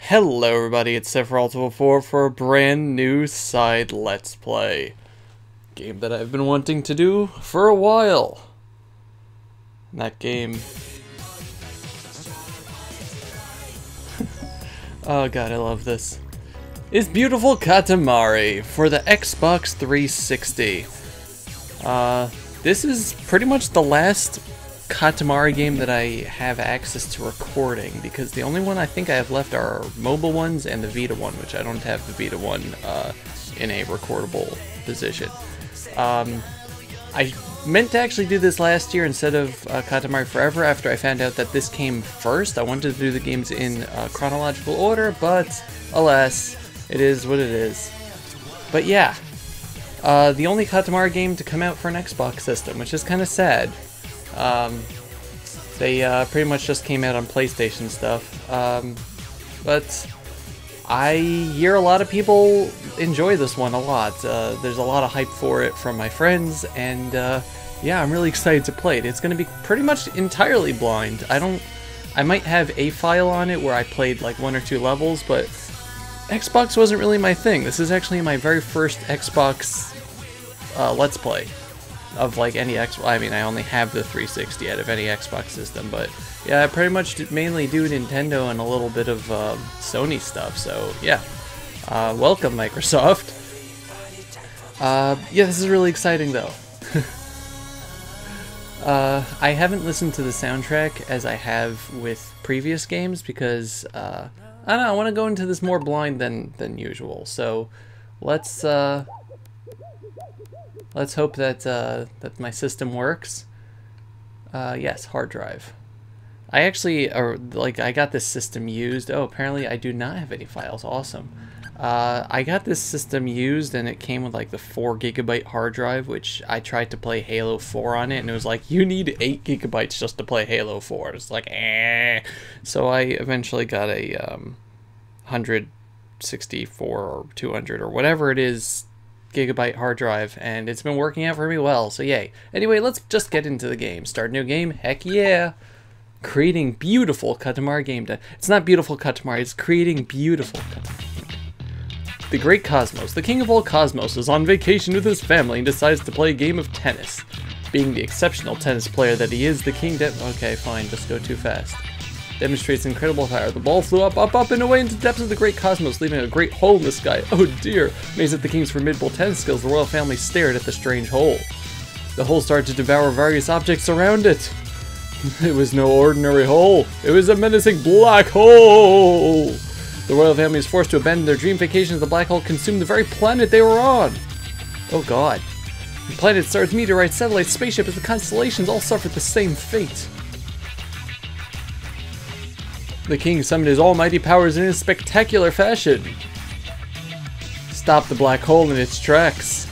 Hello everybody, it's Sephiroth1204 for a brand new side Let's Play. Game that I've been wanting to do for a while. And that game... oh god, I love this. Is Beautiful Katamari for the Xbox 360. Uh, this is pretty much the last Katamari game that I have access to recording because the only one I think I have left are mobile ones and the Vita one, which I don't have the Vita one uh, in a recordable position. Um, I meant to actually do this last year instead of uh, Katamari Forever after I found out that this came first. I wanted to do the games in uh, chronological order, but alas, it is what it is. But yeah, uh, the only Katamari game to come out for an Xbox system, which is kind of sad. Um, they uh, pretty much just came out on PlayStation stuff. Um, but I hear a lot of people enjoy this one a lot. Uh, there's a lot of hype for it from my friends, and uh, yeah, I'm really excited to play it. It's going to be pretty much entirely blind. I don't. I might have a file on it where I played like one or two levels, but Xbox wasn't really my thing. This is actually my very first Xbox uh, Let's Play of like any X. I mean, I only have the 360 out of any Xbox system, but yeah, I pretty much mainly do Nintendo and a little bit of uh, Sony stuff. So yeah, uh, welcome Microsoft. Uh, yeah, this is really exciting though. Uh, I haven't listened to the soundtrack as I have with previous games because uh, I don't know. I want to go into this more blind than than usual. So let's uh, let's hope that uh, that my system works. Uh, yes, hard drive. I actually, or like, I got this system used. Oh, apparently I do not have any files. Awesome. Uh, I got this system used and it came with like the 4 gigabyte hard drive, which I tried to play Halo 4 on it and it was like, you need 8 gigabytes just to play Halo 4. It's like, eh. So I eventually got a um, 164 or 200 or whatever it is gigabyte hard drive and it's been working out for me well, so yay. Anyway, let's just get into the game. Start new game? Heck yeah! Creating beautiful Katamari game. It's not beautiful Katamari, it's creating beautiful. The Great Cosmos, the king of all cosmos, is on vacation with his family and decides to play a game of tennis. Being the exceptional tennis player that he is, the king de- Okay, fine, just go too fast. Demonstrates incredible power. The ball flew up, up, up, and away into the depths of the great cosmos, leaving a great hole in the sky. Oh dear! Amazed at the king's formidable tennis skills, the royal family stared at the strange hole. The hole started to devour various objects around it. It was no ordinary hole. It was a menacing black hole! The royal family is forced to abandon their dream vacation as the black hole consumed the very planet they were on. Oh god. The planet, stars, meteorites, satellites, spaceships, the constellations all suffered the same fate. The king summoned his almighty powers in a spectacular fashion. Stop the black hole in its tracks.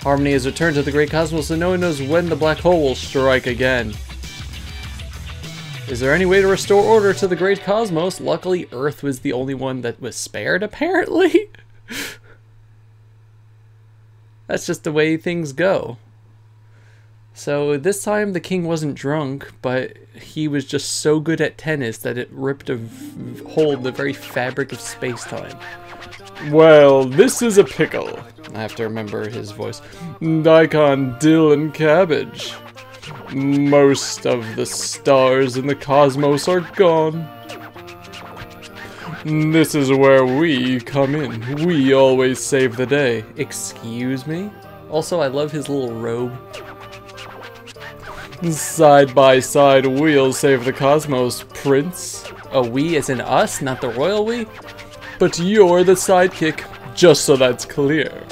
Harmony has returned to the great cosmos and no one knows when the black hole will strike again. Is there any way to restore order to the great cosmos? Luckily, Earth was the only one that was spared, apparently. That's just the way things go. So this time the king wasn't drunk, but he was just so good at tennis that it ripped a hole in the very fabric of space-time. Well, this is a pickle. I have to remember his voice. Daikon, dill, and cabbage. Most of the stars in the cosmos are gone. This is where we come in. We always save the day. Excuse me? Also, I love his little robe. Side by side, we'll save the cosmos, Prince. A we as in us, not the royal we? But you're the sidekick, just so that's clear.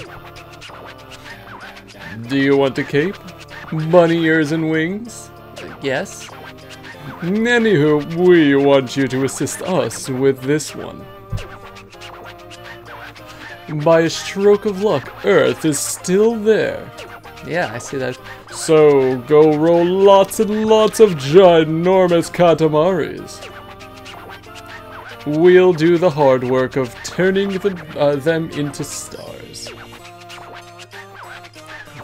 Do you want a cape? Bunny ears and wings? Yes. Anywho, we want you to assist us with this one. By a stroke of luck, Earth is still there. Yeah, I see that. So, go roll lots and lots of ginormous Katamaris. We'll do the hard work of turning the, uh, them into stars.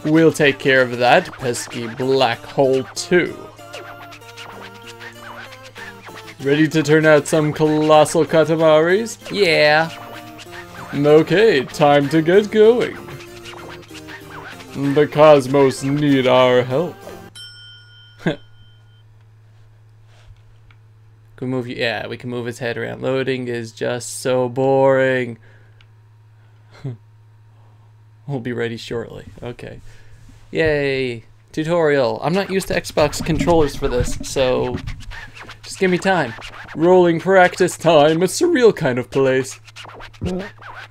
We'll take care of that pesky black hole too. Ready to turn out some colossal Katamaris? Yeah. Okay, time to get going. The cosmos need our help. Can move you? Yeah, we can move his head around. Loading is just so boring. we'll be ready shortly. Okay. Yay. Tutorial. I'm not used to Xbox controllers for this, so just give me time. Rolling practice time, It's a surreal kind of place.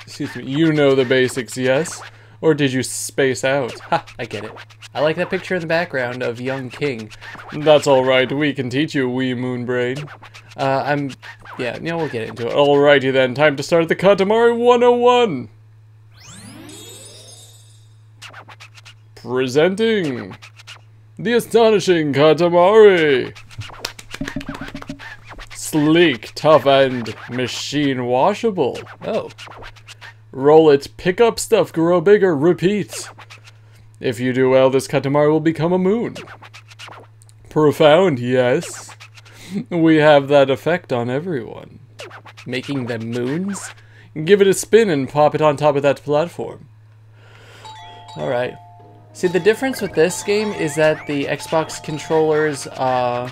Excuse me, you know the basics, yes? Or did you space out? Ha, I get it. I like that picture in the background of young King. That's alright, we can teach you, wee moonbrain. Uh, I'm, yeah, you we'll get into it. Alrighty then, time to start the Katamari 101! Presenting the astonishing Katamari! Sleek, tough, and machine washable. Oh, Roll it, pick up stuff, grow bigger, repeat. If you do well, this Katamari will become a moon. Profound, yes. We have that effect on everyone. making them moons? Give it a spin and pop it on top of that platform. Alright. See, the difference with this game is that the Xbox controllers, uh...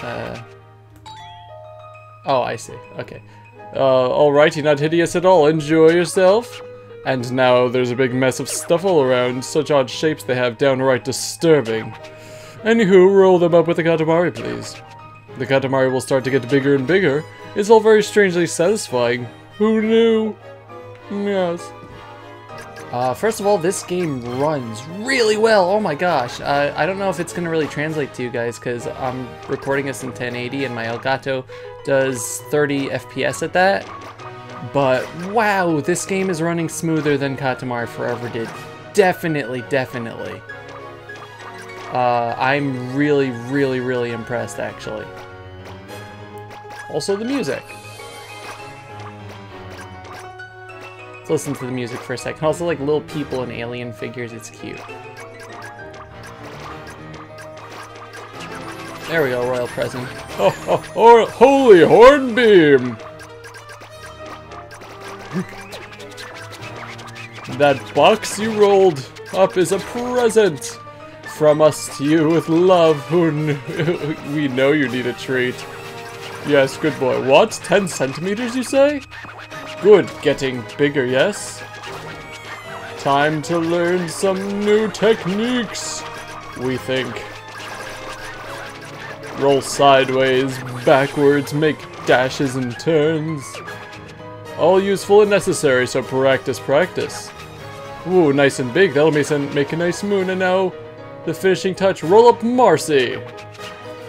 Uh... Oh, I see. Okay. Uh, alrighty, not hideous at all. Enjoy yourself. And now there's a big mess of stuff all around. Such odd shapes they have, downright disturbing. Anywho, roll them up with the Katamari, please. The Katamari will start to get bigger and bigger. It's all very strangely satisfying. Who knew? Yes. Uh, first of all, this game runs really well. Oh my gosh. Uh, I don't know if it's going to really translate to you guys because I'm recording this in 1080 and my Elgato does 30 FPS at that. But wow, this game is running smoother than Katamari Forever did. Definitely, definitely. Uh, I'm really, really, really impressed actually. Also the music. Let's listen to the music for a second. Also like little people and alien figures, it's cute. There we go, royal present. Oh, oh, oh, holy hornbeam! that box you rolled up is a present from us to you with love. We know you need a treat. Yes, good boy. What? 10 centimeters, you say? Good, getting bigger, yes? Time to learn some new techniques, we think. Roll sideways, backwards, make dashes and turns. All useful and necessary, so practice, practice. Ooh, nice and big. That'll make, a nice moon. And now, the finishing touch. Roll up Marcy.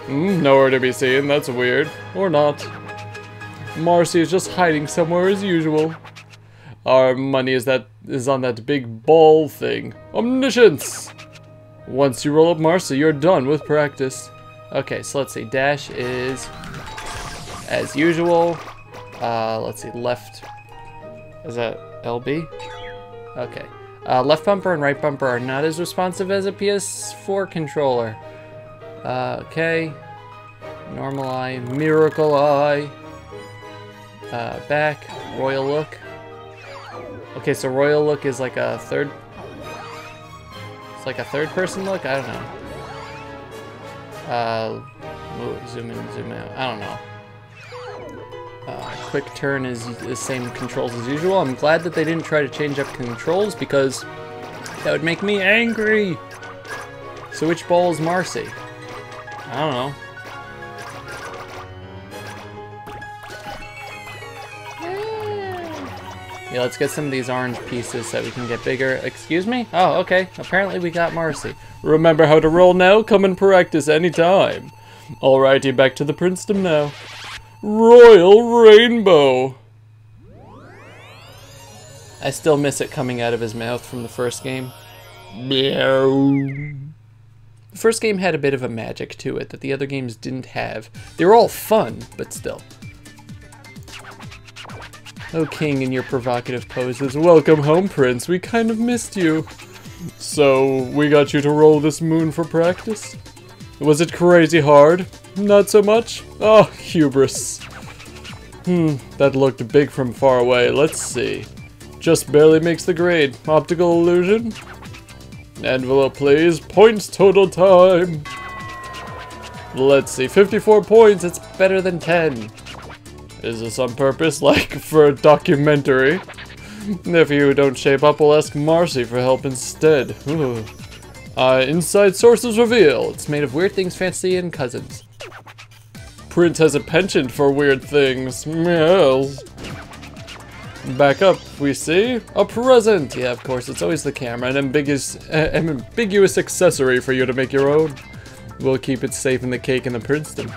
Hmm, nowhere to be seen. That's weird. Or not. Marcy is just hiding somewhere as usual. Our money is that is on that big ball thing. Omniscience! Once you roll up Marcy, you're done with practice. Okay, so let's see. Dash is as usual. Uh, let's see. Left. Is that LB? Okay. Uh, left bumper and right bumper are not as responsive as a PS4 controller. Uh, okay. Normal eye. Miracle eye. Uh, back. Royal look. Okay, so royal look is like a third... It's like a third person look? I don't know. Uh, zoom in, zoom out. I don't know. Uh, quick turn is the same controls as usual. I'm glad that they didn't try to change up controls because that would make me angry. So which ball is Marcy? I don't know. Yeah, let's get some of these orange pieces so we can get bigger. Excuse me? Oh, okay. Apparently we got Marcy. Remember how to roll now? Come and practice anytime. Alrighty, back to the Princedom now. Royal Rainbow! I still miss it coming out of his mouth from the first game. Meow. The first game had a bit of a magic to it that the other games didn't have. They were all fun, but still. Oh, King, in your provocative poses. Welcome home, Prince. We kind of missed you. So, we got you to roll this moon for practice? Was it crazy hard? Not so much? Oh, hubris. Hmm, that looked big from far away. Let's see. Just barely makes the grade. Optical illusion? Envelope, please. Points total time. Let's see. 54 points. It's better than 10. Is this on purpose, like for a documentary? If you don't shape up, we'll ask Marcy for help instead. Ooh. Uh, inside sources reveal. It's made of weird things, fancy, and cousins. Prince has a penchant for weird things. Yes. Back up, we see a present. Yeah, of course, it's always the camera, an ambiguous, uh, an ambiguous accessory for you to make your own. We'll keep it safe in the cake in the Princedom.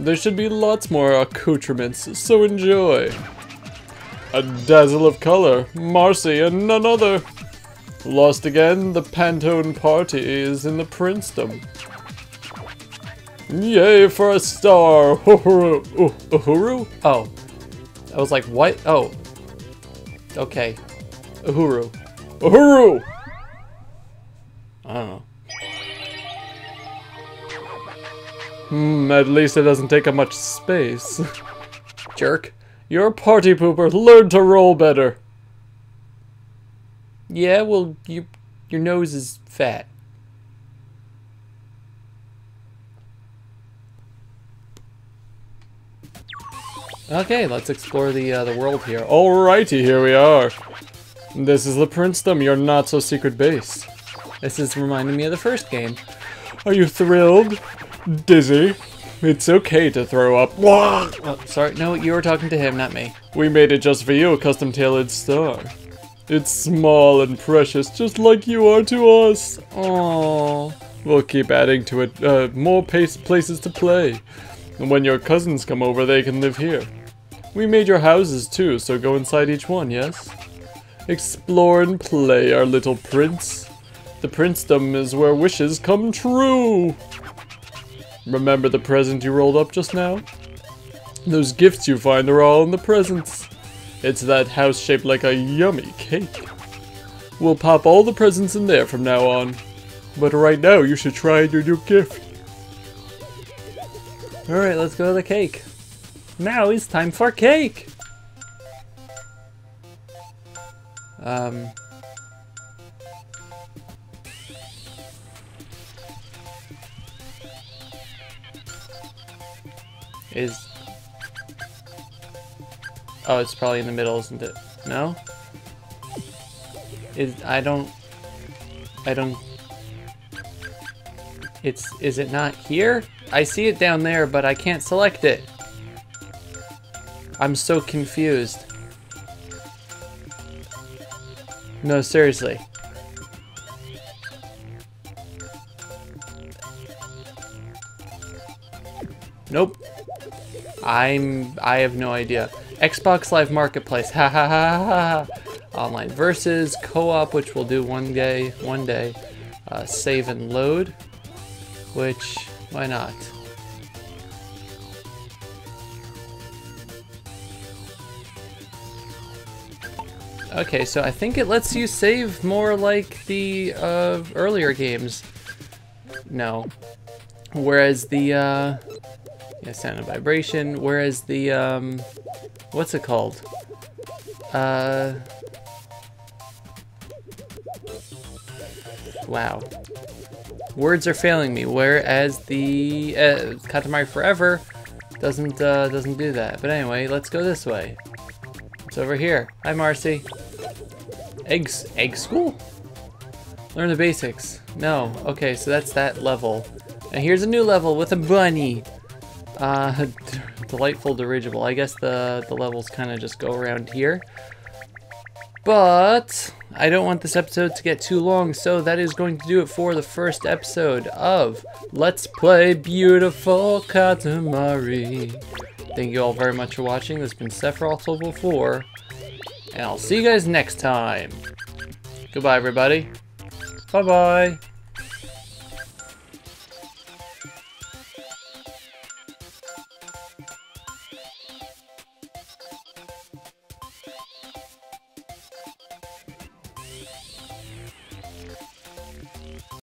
There should be lots more accoutrements, so enjoy. A dazzle of color, Marcy and none other. Lost again, the Pantone party is in the princedom. Yay for a star! Uhuru! Uhuru? Oh. I was like, what? Oh. Okay. Uhuru. Uhuru! Hmm, at least it doesn't take up much space. Jerk. You're a party pooper. Learn to roll better. Yeah, well, you, your nose is fat. Okay, let's explore the uh, the world here. Alrighty, here we are. This is the Princedom, your not-so-secret base. This is reminding me of the first game. Are you thrilled? Dizzy? It's okay to throw up. Oh, sorry, no, you were talking to him, not me. We made it just for you, a custom-tailored star. It's small and precious, just like you are to us. Aww. We'll keep adding to it, uh, more places to play. And when your cousins come over, they can live here. We made your houses too, so go inside each one, yes? Explore and play, our little prince. The princedom is where wishes come true. Remember the present you rolled up just now? Those gifts you find are all in the presents. It's that house shaped like a yummy cake. We'll pop all the presents in there from now on. But right now, you should try your new gift. Alright, let's go to the cake. Now it's time for cake! Um... Is... Oh, it's probably in the middle, isn't it? No? Is... I don't... I don't... It's... Is it not here? I see it down there, but I can't select it. I'm so confused. No, seriously. Nope. I'm... I have no idea. Xbox Live Marketplace. Ha ha ha ha. Online versus co-op, which we'll do one day. One day. Uh, save and load, which why not? Okay, so I think it lets you save more like the uh, earlier games. No. Whereas the, uh, yeah, sound and vibration, whereas the, um, what's it called? Uh, wow. Words are failing me, whereas the, uh, Katamari Forever doesn't, uh, doesn't do that. But anyway, let's go this way. It's over here. Hi, Marcy. Eggs, egg school? Learn the basics. No. Okay, so that's that level. And here's a new level with a bunny. Uh, delightful dirigible. I guess the, the levels kind of just go around here. But I don't want this episode to get too long, so that is going to do it for the first episode of Let's Play Beautiful Katamari. Thank you all very much for watching. This has been Sephiroth1204. And I'll see you guys next time. Goodbye, everybody. Bye-bye.